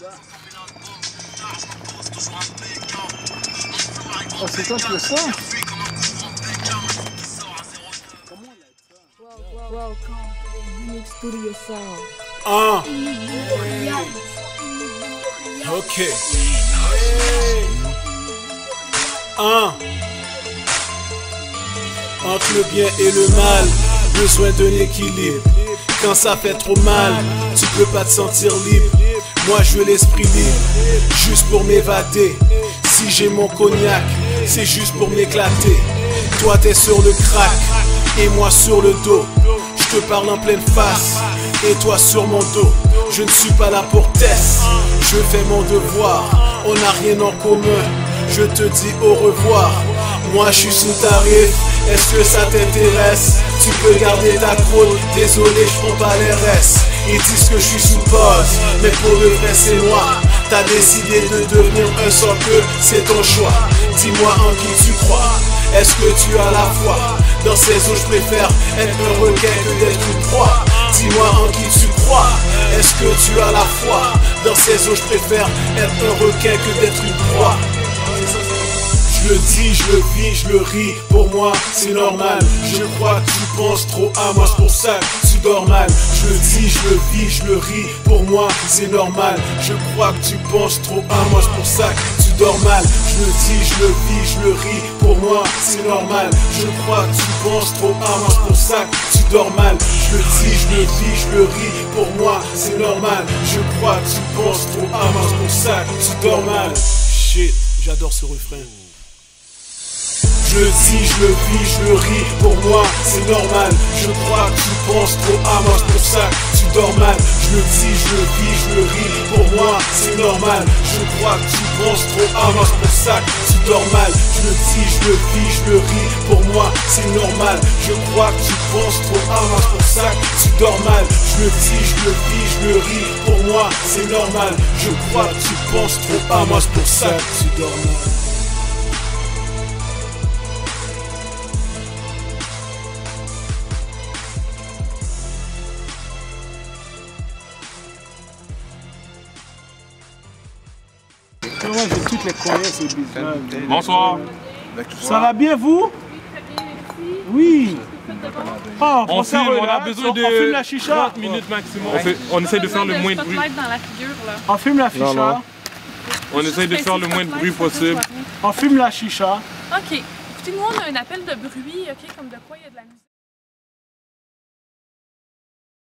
Oh, c'est toi qui Studio Sound. Ah, ok. Ah. Entre le bien et le mal, besoin d'un équilibre. Quand ça fait trop mal, tu peux pas te sentir libre. Moi je veux l'esprit libre, juste pour m'évader. Si j'ai mon cognac, c'est juste pour m'éclater. Toi t'es sur le crack et moi sur le dos. Je te parle en pleine face et toi sur mon dos. Je ne suis pas là pour test, je fais mon devoir. On n'a rien en commun, je te dis au revoir. Moi je suis sous tarif, est-ce que ça t'intéresse? Tu peux garder ta croûte, désolé je prends pas les restes. Ils disent que je suis sous pause, mais pour le vrai c'est moi. T'as décidé de devenir un sans c'est ton choix. Dis-moi en qui tu crois. Est-ce que tu as la foi? Dans ces eaux je préfère être un requin que d'être une proie. Dis-moi en qui tu crois. Est-ce que tu as la foi? Dans ces eaux je préfère être un requin que d'être une proie je le dis, je le vis, je le ris, pour moi c'est normal. Je crois que tu penses trop à moi, c'est pour ça que tu dors mal. Je le dis, je le vis, je le ris, pour moi c'est normal. Je crois que tu penses trop à moi, c'est pour ça que tu dors mal. Je le dis, je le vis, je le ris, pour moi c'est normal. Je crois que tu penses trop à moi, c'est pour ça que tu dors mal. Je le dis, je le vis, je le ris, pour moi c'est normal. Je crois que tu penses trop à moi, pour ça que tu dors mal. J'adore ce refrain. Je le dis, je le vis, je le ris, pour moi c'est normal. Je crois que tu penses trop à moi, pour ça tu dors mal. Je le dis, je le vis, je le ris, pour moi c'est normal. Je crois que tu penses trop à moi, pour ça tu dors mal. Je le dis, je le vis, je le ris, pour moi c'est normal. Je crois que tu penses trop à moi, pour ça tu dors mal. Je le dis, je le vis, je le ris, pour moi c'est normal. Je crois que tu penses trop à moi, pour ça tu dors mal. Moi, j'ai toutes les connais, ces bizarres. Bonsoir. Ça va bien, vous? Oui. Ah, On à filme, on a besoin on- de On filme la chicha 30 minutes maximum. On, fait- on essaie de faire le moins de bruit. On filme la chicha. On essaie de faire le moins de bruit possible. On filme la chicha. OK. Écoutez, nous, on a un appel de bruit, OK, comme de quoi il y a de la musique.